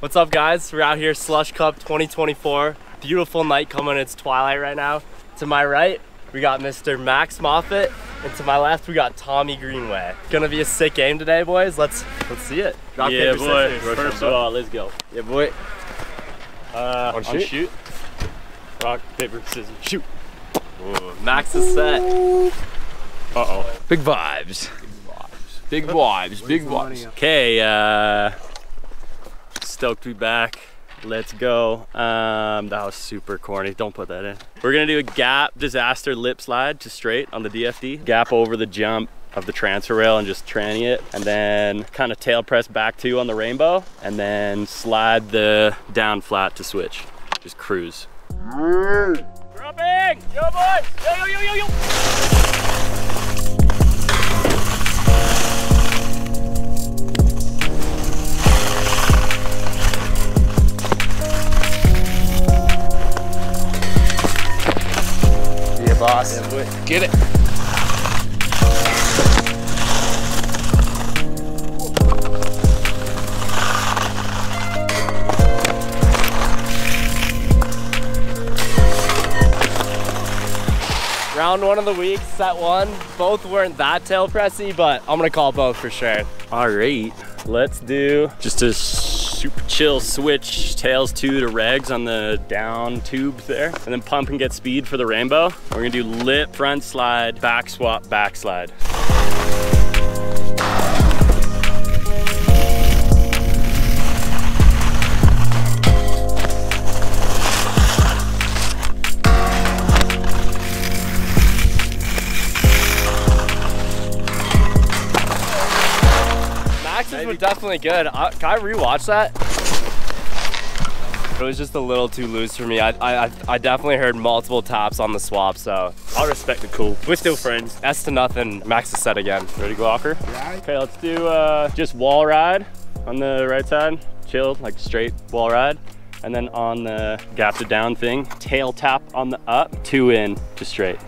What's up guys? We're out here SLVSH Cup 2024. Beautiful night coming, it's twilight right now. To my right, we got Mr. Max Moffatt, and to my left, we got Tommy Greenway. Gonna be a sick game today, boys. Let's let's see it. Rock, yeah, paper, boy. scissors. First of all, let's go. Yeah, boy. Uh, On shoot? Rock, paper, scissors, shoot. Ooh, Max is set. Uh-oh. Big vibes. Big vibes. Big vibes. Big vibes. Okay, uh, stoked to be back. Let's go. Um, that was super corny. Don't put that in. We're gonna do a gap disaster lip slide to straight on the DFD. Gap over the jump of the transfer rail and just tranny it. And then kind of tail press back two on the rainbow. And then slide the down flat to switch. Just cruise. Dropping! Yo boy! Yo, yo, yo, yo, yo! Round one of the week, set one. Both weren't that tail pressy, but I'm gonna call both for sure. All right, let's do just a super chill switch, tails two to regs on the down tube there, and then pump and get speed for the rainbow. We're gonna do lip, front slide, back swap, back slide. Max's were definitely good. I, can I rewatch that? It was just a little too loose for me. I, I, I definitely heard multiple taps on the swap, so I'll respect the cool. We're still friends. S to nothing. Max is set again. Ready to go, Walker? Yeah. Okay, let's do uh, just wall ride on the right side. Chill, like straight wall ride. And then on the gap to down thing, tail tap on the up, two in to straight.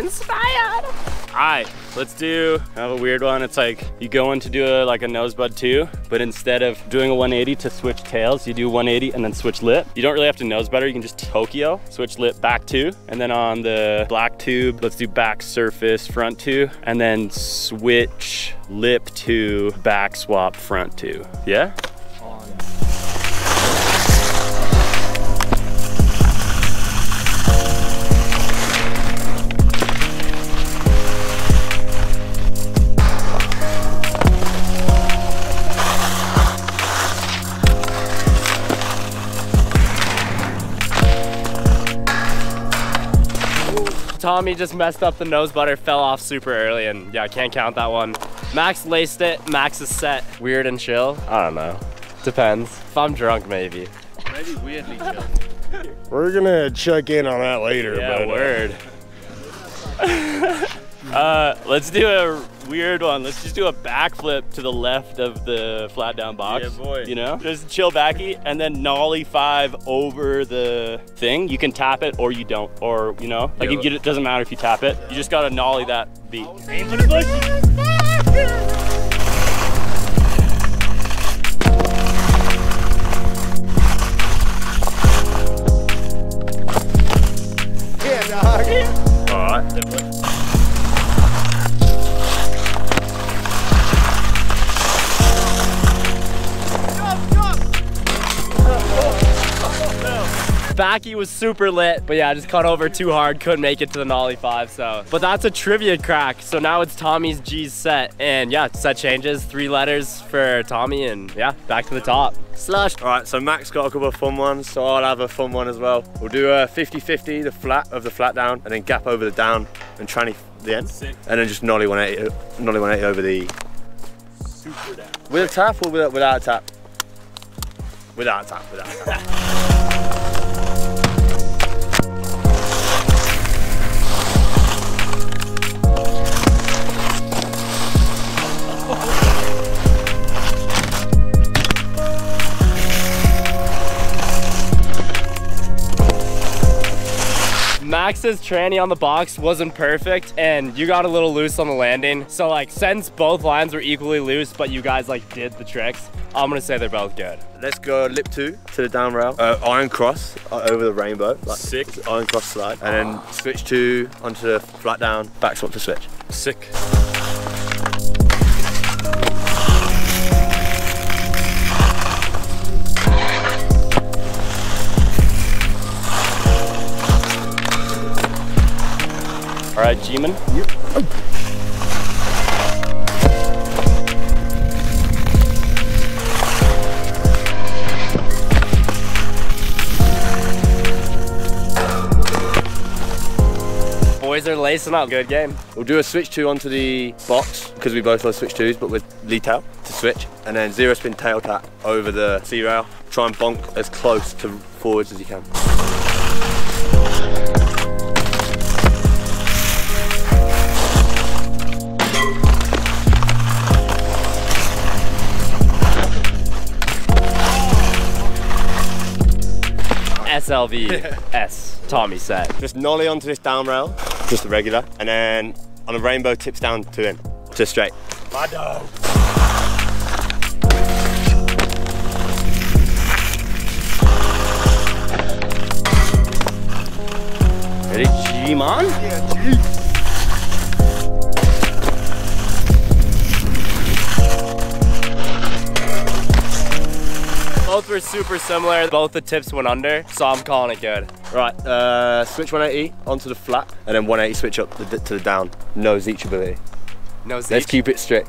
Inspired. All right, let's do of a weird one. It's like you go in to do a, like a nosebud two, but instead of doing a 180 to switch tails, you do 180 and then switch lip. You don't really have to nosebud her, you can just Tokyo, switch lip back two. And then on the black tube, let's do back surface front two, and then switch lip two, back swap front two. Yeah? Tommy just messed up the nose butter, fell off super early, and yeah, I can't count that one. Max laced it, Max is set. Weird and chill? I don't know. Depends. If I'm drunk, maybe. Maybe weirdly chill. We're gonna check in on that later. Yeah, but, uh, word. uh, let's do a weird one. Let's just do a backflip to the left of the flat down box. Yeah, boy. You know, just chill backy and then nollie five over the thing. You can tap it or you don't, or you know, like Yeah, you get it. Doesn't matter if you tap it. You just gotta nollie that beat. Aim for the bushes. Yeah, dog. All right. Backy was super lit, but yeah, I just cut over too hard, couldn't make it to the nollie five, so. But that's a trivia crack, so now it's Tommy's G's set, and yeah, set changes, three letters for Tommy, and yeah, back to the top. Slush. All right, so Max got a couple of fun ones, so I'll have a fun one as well. We'll do a 50-50, the flat of the flat down, and then gap over the down and tranny the end. Sick. And then just nollie 180, nollie 180 over the... Super down. With a tap or without, without a tap? Without tap, without a Max's tranny on the box wasn't perfect and you got a little loose on the landing. So like since both lines were equally loose, but you guys like did the tricks, I'm gonna say they're both good. Let's go lip two to the down rail. Uh, iron cross uh, over the rainbow. Like Sick. Iron cross slide. And then switch two onto the flat down, back swap to switch. Sick. All right, G-Man. Boys are lacing up. Good game. We'll do a switch two onto the box because we both love switch twos, but with lead tail to switch, and then zero spin tail tap over the C rail. Try and bonk as close to forwards as you can. SLV S Tommy set. Just nollie onto this down rail, just the regular, and then on a rainbow tips down to in, to straight. Ready, G-Man? Both were super similar. Both the tips went under, so I'm calling it good. Right, uh, switch 180 onto the flat, and then 180 switch up the, to the down. No each ability. No Let's keep it strict.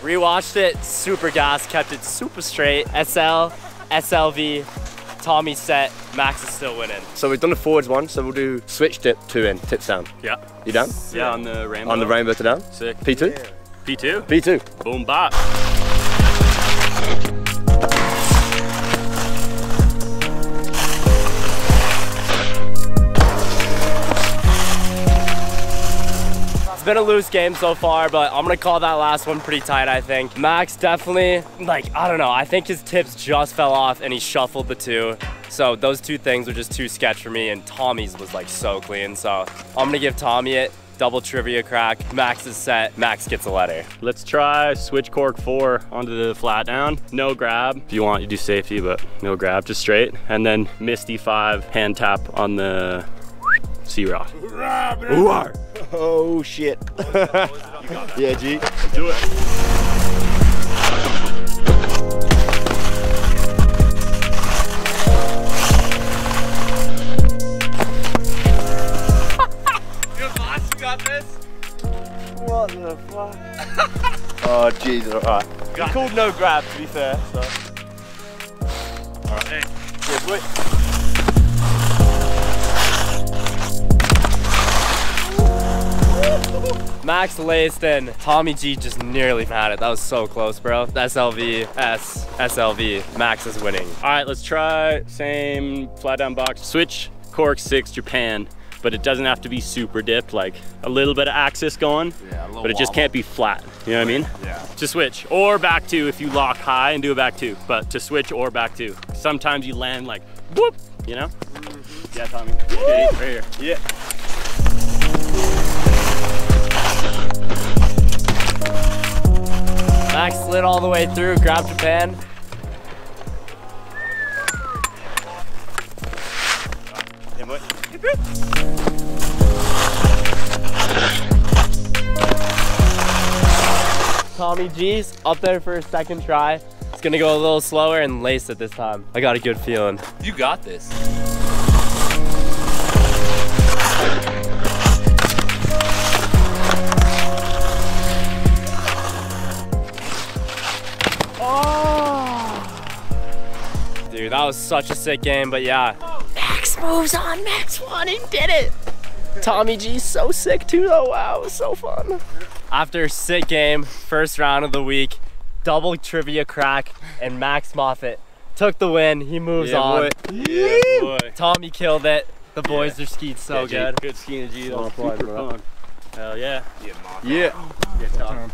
Rewatched it, super gas, kept it super straight. SL, SLV, Tommy set, Max is still winning. So we've done the forwards one, so we'll do switch dip, two in, tips down. Yeah. You down? Yeah, on the rainbow. On the rainbow to down. Sick. P2? P2. P2. Boom bop. Been a loose game so far, but I'm gonna call that last one pretty tight, I think. Max definitely, like, I don't know, I think his tips just fell off and he shuffled the two. So those two things were just too sketch for me and Tommy's was like so clean. So I'm gonna give Tommy it. Double trivia crack. Max is set. Max gets a letter. Let's try switch cork four onto the flat down. No grab. If you want, you do safety, but no grab, just straight. And then Misty five hand tap on the C rock. Oh shit. yeah, G. Do it. What the fuck? oh, Jesus, alright. He called no grab, to be fair, so. Alright. Yeah, wait. Max in. Tommy G just nearly had it. That was so close, bro. SLV, S, SLV. Max is winning. All right, let's try same flat down box. Switch cork six Japan, but it doesn't have to be super dipped, like a little bit of axis going, Yeah, a little but it just wobble. can't be flat. You know what I mean? Yeah. To switch or back two if you lock high and do a back two, but to switch or back two. Sometimes you land like whoop, you know? Mm-hmm. Yeah, Tommy. Okay, right here. Yeah. All the way through, grabbed. Yeah, boy. Tommy G's up there for a second try. It's gonna go a little slower and lace it this time. I got a good feeling. You got this. Dude, that was such a sick game, but yeah. Max moves on, Max won and did it. Tommy G's so sick too though, wow, it was so fun. After a sick game, first round of the week, double trivia crack, and Max Moffatt took the win, he moves Yeah, on. boy. Yeah, boy. Tommy killed it. The boys are skied so Yeah, G. good. Good skiing, G. That was fun, super bro. fun. Hell yeah. Yeah. Good talk.